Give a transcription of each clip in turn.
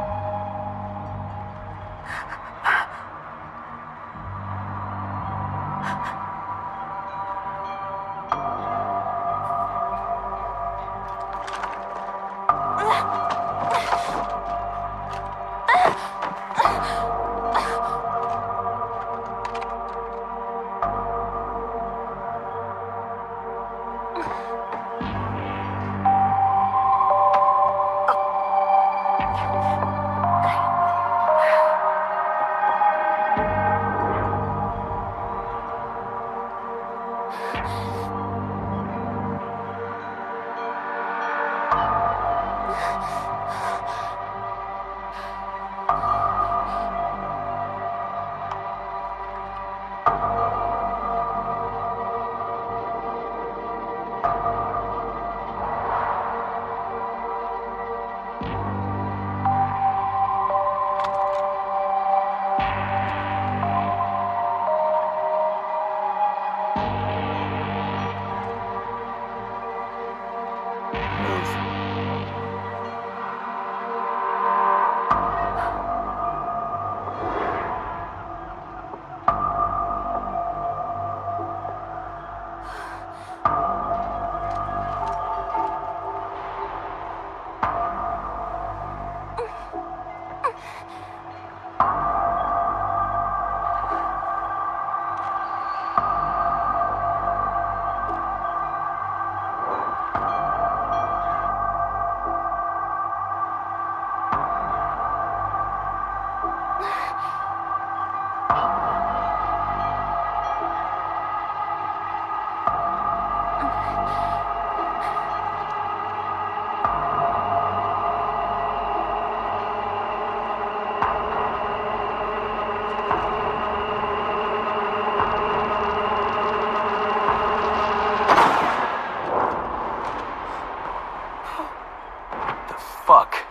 you fuck?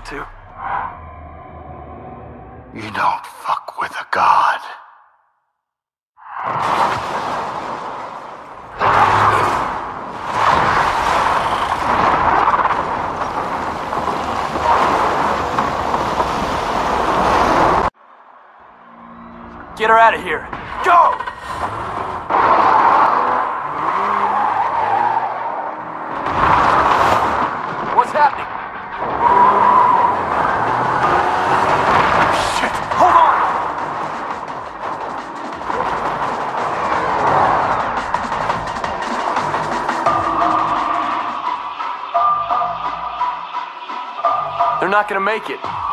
Had to. You don't fuck with a god. Get her out of here. Go! They're not gonna make it.